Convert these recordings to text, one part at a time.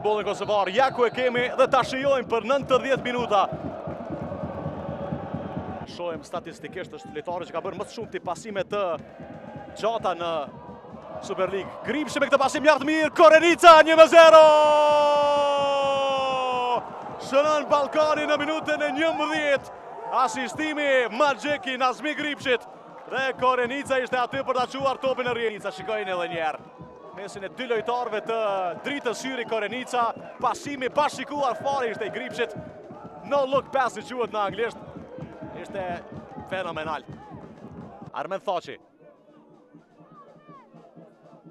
Futbollin kosovar, ja ku e kemi dhe ta shijojmë për 90 minuta. Shohim statistikisht është lojtari që ka bërë më së shumti pasime të gjata në Superligë. Gripshi me këtë pasim mjaft mirë, Korenica 1-0! Shënon Ballkani në minutën e 11, asistimi magjik i Nazmi Gripshit dhe Korenica ishte aty për ta çuar topin në rrjetë, shikojeni edhe njëherë. mesin e dy lojtarëve të Dritës hyri Korenica, pasimi pa shikuar fare ishte i Gripshit, no look pass i quhet në anglisht, ishte fenomenal. Armend Thaqi.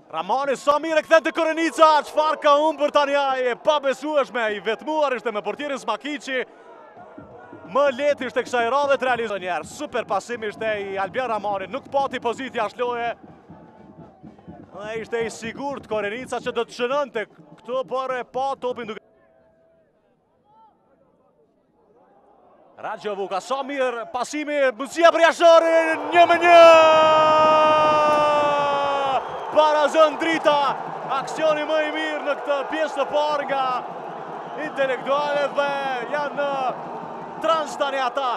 Rrahmani sa mirë e kthen te Korenica, çfarë ka humbur tani ai, e pabesueshme, i vetmuar ishte me portierin Smakiqi, më lehtë ishte kësaj radhe të realizonte, super pasim ishte i Albion Rrahmanit, nuk pati pozitë jashtë loje, Dhe ishte i sigurt, Korenica që do të shënonte këtu, por e pa topin duke... Raddy Ovouka sa mirë, pasimi, mundësia për Jasharin, një me një! Barazon Drita, aksioni më i mirë në këtë pjesë të parë nga Intelektualët dhe janë në trans tani ata.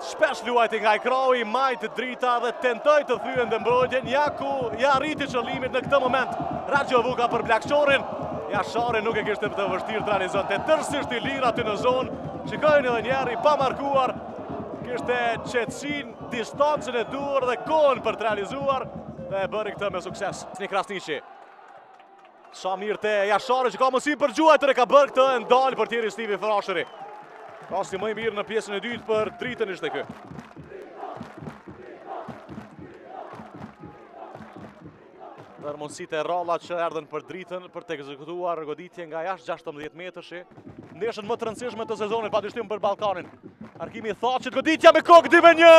Shpesh luajti nga i krahu i majtë Drita dhe tentoi të thyente mbrojtjen, ja ku ia arriti qëllimit në këtë moment. Raddy Ovouka për Blakçorin, Jashari nuk e kishte të vështirë të realizonte tërësisht i lirë aty në zonë, shikojeni edhe njëherë i pamarkuar, kishte qetësinë, distancën e duhur dhe kohën për të realizuar dhe e bëri këtë me sukses. Krasniqi. Sa mirë te Jashari që ka mundësi për të gjuajtur e ka bërë këtë, e ndal portieri Stivi Frashëri. Rasti më i mirë në pjesën e dytë për Dritën ishte ky. Ndër mundësitë e rralla që erdhën për Dritën për të ekzekutuar goditje nga jashtë 16 metërshit. Ndeshën më të rëndësishme të sezonit, pa dyshim për Ballkanin. Harkimi i Thaqit, goditja me kokë 2 me 1!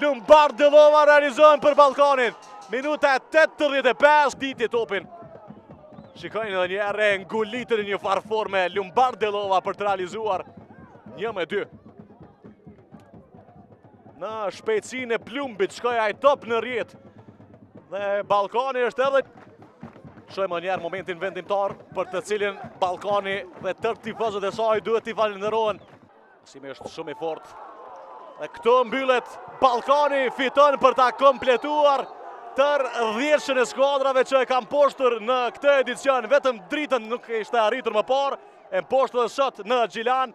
Lumbardh Dellova realizon për Ballkanin. Minuta e 85, diti topin. Shikojeni edhe një herë ngulitet në një farë forme Lumbardh Dellova për të realizuar një me dy. Me shpejtësinë e plumbit, shkoi ai top në rrjetë. Dhe Ballkani është edhe... Shohim njëherë momentin vendimtar për të cilin Ballkani dhe tërë tifozët e saj duhet t'i falenderohen. Pasimi është shumë i fort. Dhe këtu mbyllet, Ballkani fiton për ta kompletuar tërë dhjetëshen e skuadrave që i ka mposhtur në këtë edicion. Vetëm Dritën nuk kishte arritur më parë. E mposht edhe sot në Gjilan.